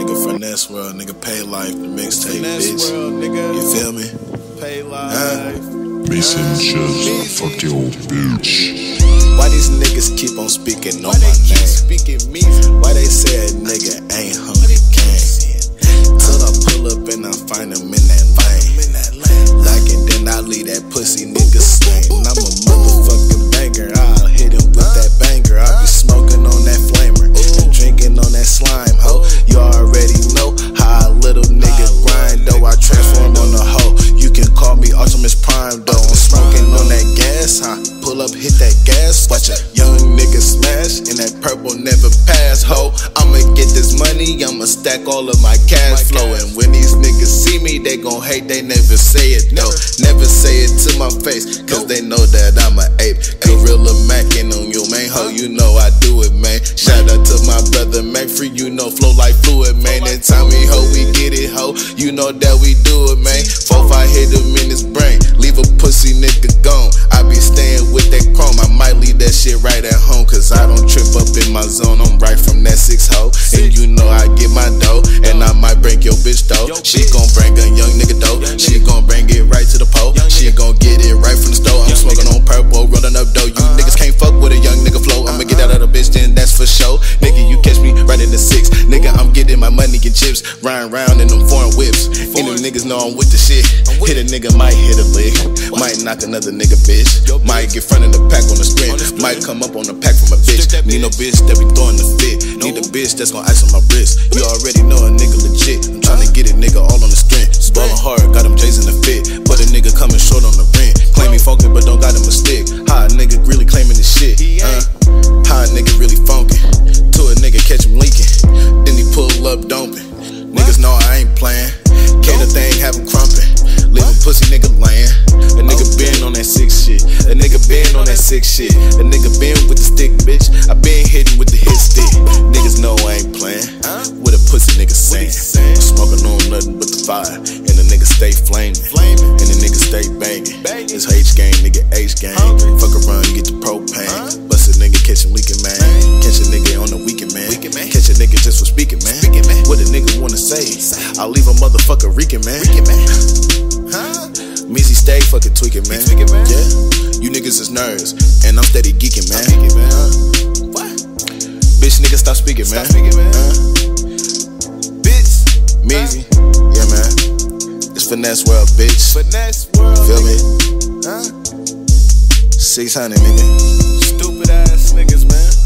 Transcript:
Nigga finesse world, nigga paid life, the mixtape, Finesse bitch. world, nigga. You feel me? Paid life. Huh? Messengers, fuck your bitch. Why these niggas keep on speaking on Why they my keep name? speaking me? Why they say a nigga ain't hungry gang? Till I pull up and I find him in that lane. Purple never pass, ho. I'ma get this money, I'ma stack all of my cash flow. And when these niggas see me, they gon' hate, they never say it, though. Never say it to my face, cause they know that I'm a ape. Gorilla macking on you, man. Ho, you know I do it, man. Shout out to my brother, Mac Free, you know, flow like fluid, man. That time we ho, we get it, ho. You know that we do it, man. Four, up in my zone. I'm right from that six hoe. And you know I get my dough. And I might break your bitch though. She gon' bring a young nigga dough. She gon' bring it right to the pole. She gon' get it right from the stove. I'm smoking on purple, rolling up dough. You niggas can't fuck with a young nigga flow. I'ma get out of the bitch, then that's for sure. My money and chips. Riding round in them foreign whips. And them niggas know I'm with the shit. Hit a nigga, might hit a lick. Might knock another nigga, bitch. Might get front of the pack on the sprint. Might come up on the pack from a bitch. Need no bitch that be throwing the fit. Need a bitch that's gon' ice on my wrist. You already know a nigga legit. I'm tryna get it, nigga, all on the strength. Ballin' hard, got him J's sick shit. A nigga been with the stick, bitch. I been hitting with the hit stick. Niggas know I ain't playing. With a pussy nigga saying. I'm smoking on nothing but the fire. And the nigga stay flaming. And the nigga stay banging. It's H gang, nigga H gang. Fuck around, get the propane. Bust a nigga, catch him leaking, man. Catch a nigga on the weekend, man. Catch a nigga just for speaking, man. What a nigga wanna say? I'll leave a motherfucker reeking, man. Meezy stay fucking tweaking, man. Yeah, you niggas is nerds, and I'm steady geeking, man. Huh? Bitch, nigga, stop speaking, man. Huh? Bitch. Meezy, yeah, man. It's finesse world, bitch. Finesse world. Feel me? Huh? 600, nigga. Stupid ass niggas, man.